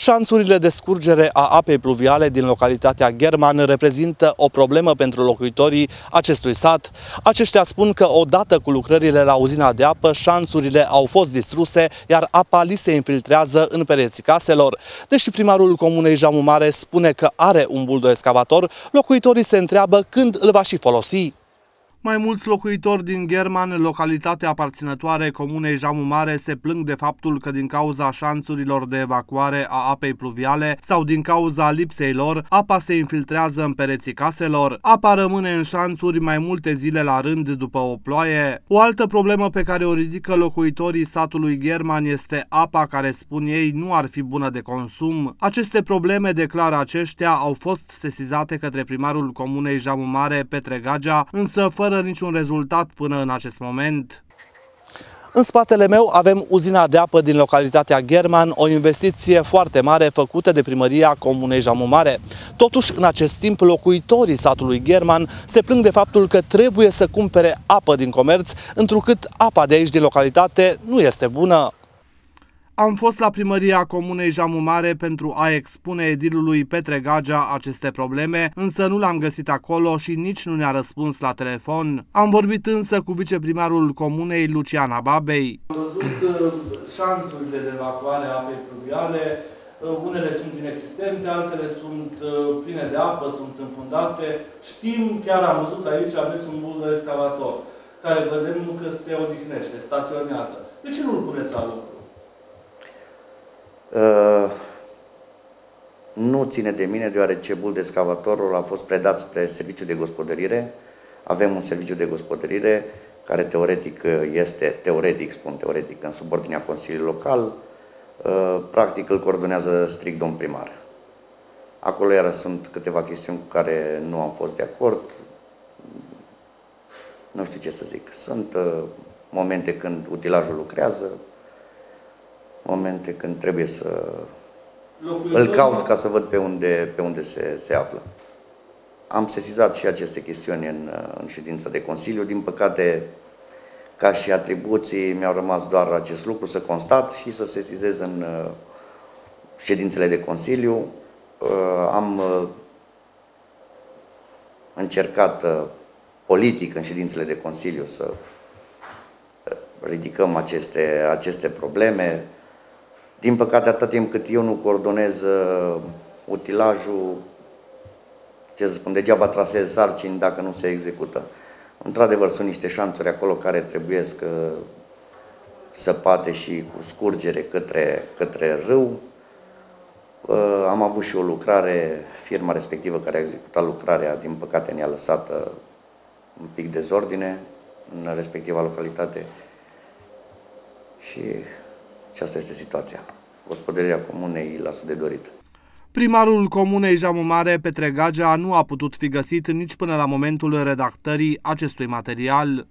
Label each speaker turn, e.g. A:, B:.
A: Șanțurile de scurgere a apei pluviale din localitatea German reprezintă o problemă pentru locuitorii acestui sat. Aceștia spun că odată cu lucrările la uzina de apă, șanțurile au fost distruse, iar apa li se infiltrează în pereții caselor. Deși primarul comunei Jamu Mare spune că are un buldo excavator, locuitorii se întreabă când îl va și folosi. Mai mulți locuitori din German, localitate aparținătoare comunei Jamu Mare, se plâng de faptul că din cauza șanțurilor de evacuare a apei pluviale sau din cauza lipsei lor, apa se infiltrează în pereții caselor. Apa rămâne în șanțuri mai multe zile la rând după o ploaie. O altă problemă pe care o ridică locuitorii satului German este apa care, spun ei, nu ar fi bună de consum. Aceste probleme, declară aceștia, au fost sesizate către primarul comunei Jamu Mare, Petre Gagea, însă fără fără niciun rezultat până în acest moment. În spatele meu avem uzina de apă din localitatea German, o investiție foarte mare făcută de primăria Comunei Jamu Mare. Totuși, în acest timp, locuitorii satului German se plâng de faptul că trebuie să cumpere apă din comerț, întrucât apa de aici din localitate nu este bună. Am fost la primăria Comunei Jamu Mare pentru a expune edilului Petre Gagea aceste probleme, însă nu l-am găsit acolo și nici nu ne-a răspuns la telefon. Am vorbit însă cu viceprimarul Comunei, Luciana Babei.
B: Am văzut uh, șansurile de evacuare a apei pluviale, uh, unele sunt inexistente, altele sunt uh, pline de apă, sunt înfundate. Știm, chiar am văzut aici, aveți un bul de excavator, care vedem că se odihnește, staționează. De ce nu-l puneți la lucru?
C: Uh, nu ține de mine, deoarece bul de scavatorul a fost predat spre serviciu de gospodărire. Avem un serviciu de gospodărire care teoretic este, teoretic spun teoretic, în subordinea Consiliului Local, uh, practic îl coordonează strict domn primar. Acolo iară sunt câteva chestiuni cu care nu am fost de acord. Nu știu ce să zic. Sunt uh, momente când utilajul lucrează, momente când trebuie să îl caut ca să văd pe unde, pe unde se, se află. Am sesizat și aceste chestiuni în, în ședința de Consiliu. Din păcate, ca și atribuții, mi-au rămas doar acest lucru, să constat și să sesizez în uh, ședințele de Consiliu. Uh, am uh, încercat politic în ședințele de Consiliu să ridicăm aceste, aceste probleme. Din păcate, atât timp cât eu nu coordonez uh, utilajul, ce să spun, degeaba trasez sarcini dacă nu se execută. Într-adevăr, sunt niște șanțuri acolo care trebuie să săpate și cu scurgere către, către râu. Uh, am avut și o lucrare, firma respectivă care a executat lucrarea, din păcate ne-a lăsat uh, un pic dezordine în respectiva localitate și și asta este situația. Gospodăria comunei lasă de dorit.
A: Primarul comunei Jamu Mare, Petre Gagea, nu a putut fi găsit nici până la momentul redactării acestui material.